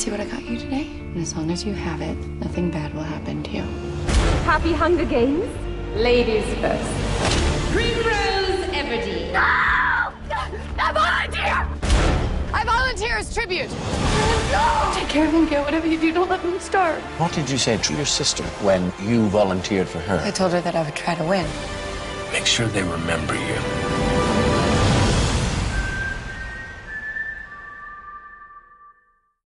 see what I got you today? And as long as you have it, nothing bad will happen to you. Happy Hunger Games? Ladies first. Primrose Everdeen. No! I volunteer! I volunteer as tribute. No! Take care of him, girl. Whatever you do, don't let him starve. What did you say to your sister when you volunteered for her? I told her that I would try to win. Make sure they remember you.